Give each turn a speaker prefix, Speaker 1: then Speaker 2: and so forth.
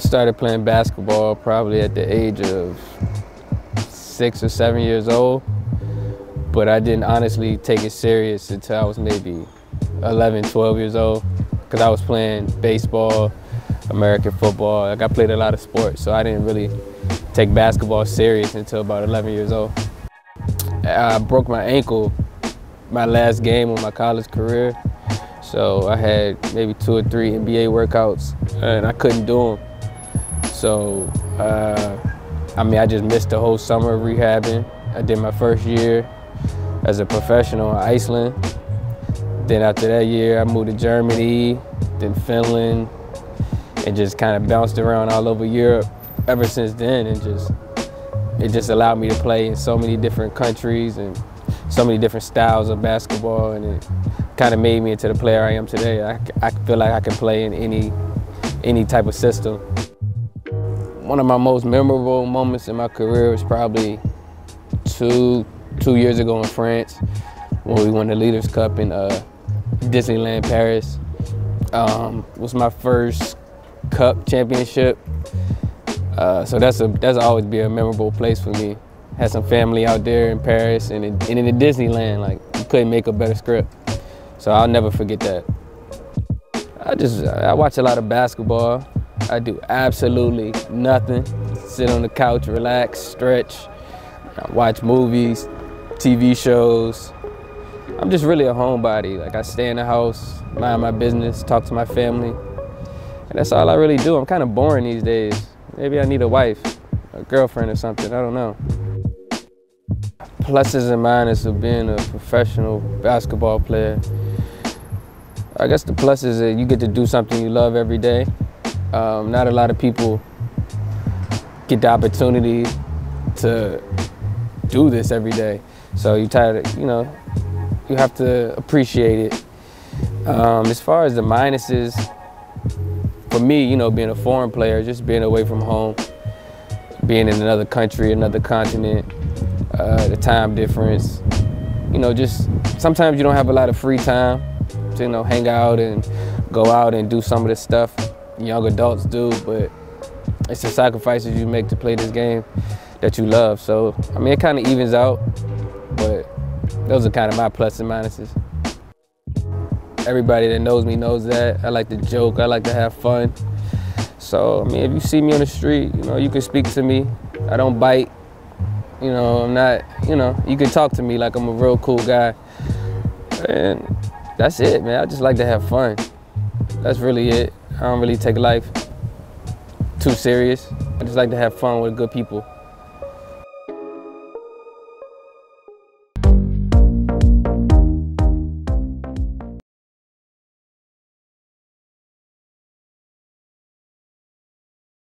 Speaker 1: started playing basketball probably at the age of six or seven years old, but I didn't honestly take it serious until I was maybe 11, 12 years old, because I was playing baseball, American football. Like I played a lot of sports, so I didn't really take basketball serious until about 11 years old. I broke my ankle my last game of my college career. So I had maybe two or three NBA workouts and I couldn't do them. So, uh, I mean, I just missed the whole summer of rehabbing. I did my first year as a professional in Iceland. Then after that year, I moved to Germany, then Finland, and just kind of bounced around all over Europe ever since then. And just, it just allowed me to play in so many different countries and so many different styles of basketball. And it kind of made me into the player I am today. I, I feel like I can play in any, any type of system. One of my most memorable moments in my career was probably two, two years ago in France when we won the Leaders Cup in uh, Disneyland Paris. Um, was my first cup championship. Uh, so that's a that's always be a memorable place for me. Had some family out there in Paris and in, and in the Disneyland, like you couldn't make a better script. So I'll never forget that. I just I watch a lot of basketball. I do absolutely nothing. Sit on the couch, relax, stretch, I watch movies, TV shows. I'm just really a homebody. Like I stay in the house, mind my business, talk to my family. And that's all I really do. I'm kind of boring these days. Maybe I need a wife, a girlfriend or something, I don't know. Pluses and minuses of being a professional basketball player. I guess the plus is that you get to do something you love every day. Um, not a lot of people get the opportunity to do this every day. So you try to, you know, you have to appreciate it. Um, as far as the minuses, for me, you know, being a foreign player, just being away from home, being in another country, another continent, uh, the time difference, you know, just sometimes you don't have a lot of free time to, you know, hang out and go out and do some of the stuff young adults do, but it's the sacrifices you make to play this game that you love. So, I mean, it kind of evens out, but those are kind of my pluses and minuses. Everybody that knows me knows that. I like to joke, I like to have fun. So, I mean, if you see me on the street, you know, you can speak to me. I don't bite. You know, I'm not, you know, you can talk to me like I'm a real cool guy. And that's it, man. I just like to have fun. That's really it. I don't really take life too serious. I just like to have fun with good people.